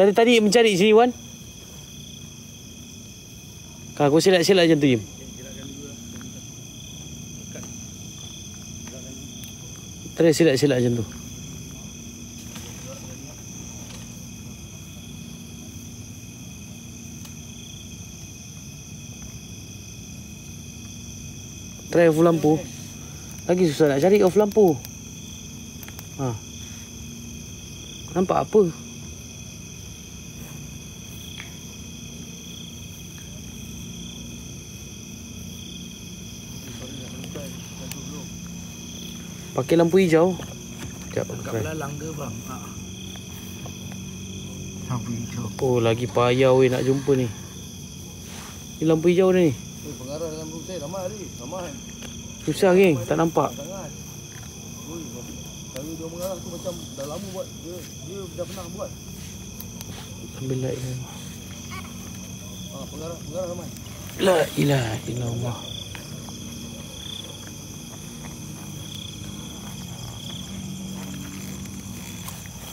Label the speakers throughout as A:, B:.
A: Tadi tadi mencari sini Wan. Kau kau silap-silap macam tu Jim. Tadi silap-silap macam tu. Try off lampu. Lagi susah nak cari off lampu. Ha. Nampak apa? Pakai lampu hijau. Sekejap.
B: Kat
A: try.
B: belalang ke bang? Ha. Lampu hijau.
A: Oh, lagi payah weh nak jumpa ni. Ni lampu hijau ni.
B: Eh, pengarah dalam room saya ramai ni. Ramai.
A: Susah geng, tak nampak.
B: Sangat. Ui, kalau dia mengarah tu macam dah lama buat. Dia dia dah pernah buat.
A: Ambil light ni.
B: Ha, pengarah pengarah ramai.
A: La ilaha illallah.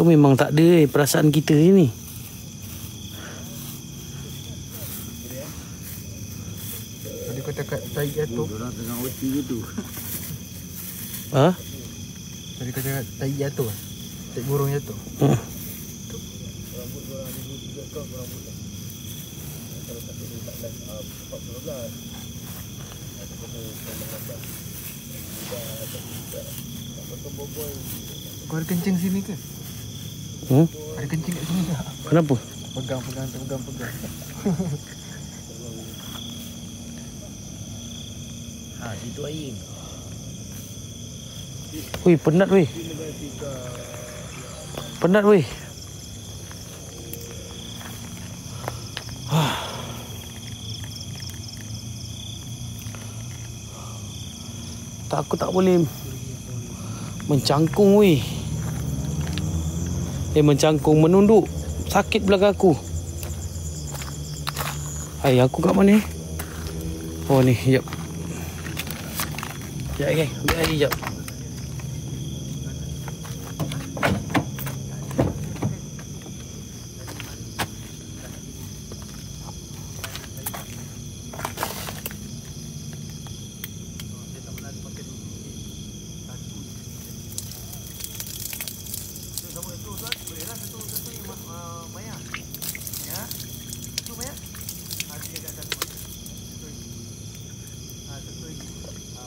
A: Kau memang tak ada eh, perasaan kita ni.
B: Tadi kau cakap tahi jatuh. Orang tengah OT gitu.
A: Ha?
B: Tadi kau cakap tahi jatuh. Tak burung jatuh.
A: Ha.
B: Kau ada kencing sini ke?
A: Hmm?
B: Ada kencing kat sini tak?
A: Kenapa?
B: Pegang, pegang, pegang, pegang. ha, situ air.
A: Wih, penat weh. Penat weh. Tak aku tak boleh mencangkung weh. Eh mencangkung menunduk. Sakit belakang aku. Hai aku kat mana? eh? Oh ni, jap. Jap okay. ambil air jap.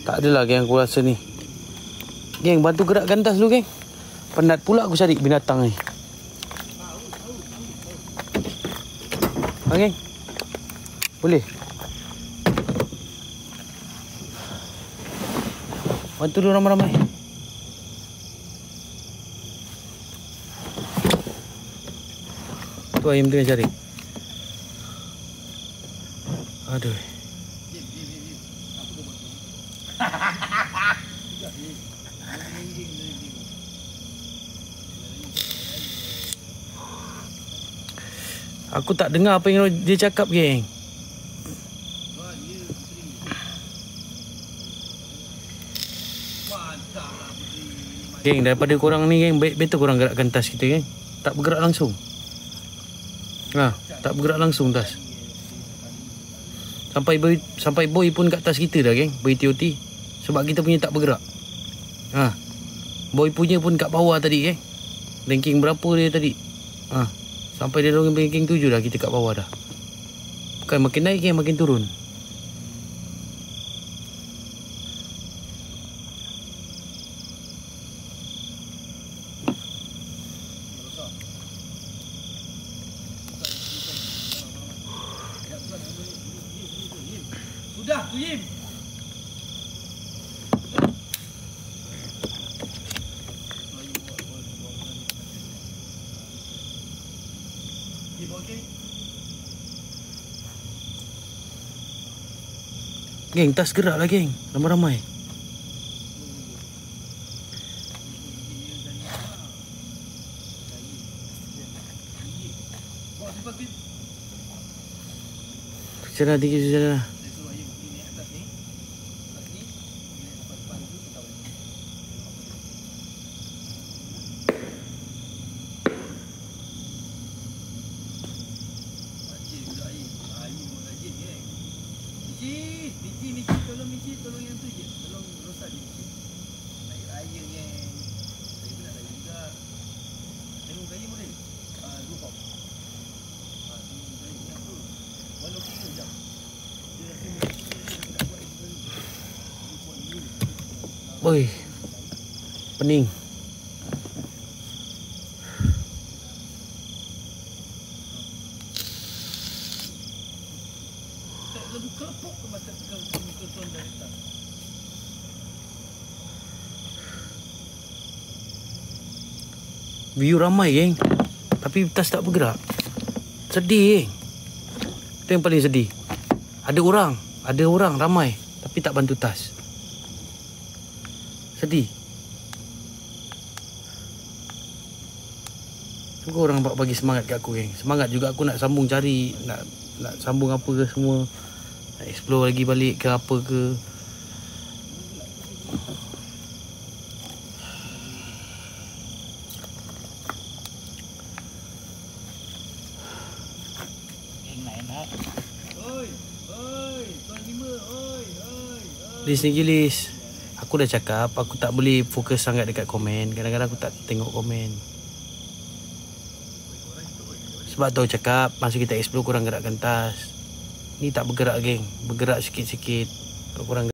A: Tak adalah geng aku rasa ni. Geng bantu gerakkan tas dulu geng. Penat pula aku cari binatang ni. Ha geng. Boleh. Bantu dulu ramai-ramai. Tu ayam tengah cari. Aduh.
C: Aku tak dengar apa yang dia cakap, geng. Geng, daripada korang ni, geng, baik betul korang gerakkan tas kita, geng. Tak bergerak langsung. Ha, tak bergerak langsung tas. Sampai boy, sampai boy pun kat tas kita dah, geng. Boy TOT. Sebab kita punya tak bergerak. Ha. Boy punya pun kat bawah tadi, geng. Ranking berapa dia tadi? Ha. Sampai dia orang ranking tujuh dah kita kat bawah dah. Bukan makin naik, geng, makin turun.
A: Sudah, tu Yim.
C: Geng, tas gerak lah, geng. Ramai-ramai. Cerah tinggi cerah.
A: Mici, Mici, tolong Mici, tolong yang tu je. Tolong rosak dia Mici. Naik raya geng. Saya pun nak raya juga. Tengok gaya boleh? Ah, dua pop. Ah, tengok gaya yang tu. Okay ke jap? Dia rasa dia nak buat experiment. Dia buat dulu.
C: Oi. Pening.
A: Tak lagu kelepuk ke masa ke ke tuan dari atas.
C: View ramai, geng. Tapi tas tak bergerak. Sedih, geng. Itu yang paling sedih. Ada orang. Ada orang ramai. Tapi tak bantu tas. Sedih. Semoga orang ba- bagi semangat kat aku, geng. Semangat juga aku nak sambung cari. Nak nak sambung apa ke semua. Explore lagi balik ke apa ke. Lis ni Gilis Aku dah cakap Aku tak boleh fokus sangat dekat komen. Kadang-kadang aku tak tengok komen. Sebab tu cakap Masa kita explore korang gerakkan tas Ni tak bergerak geng. Bergerak sikit-sikit. Kalau korang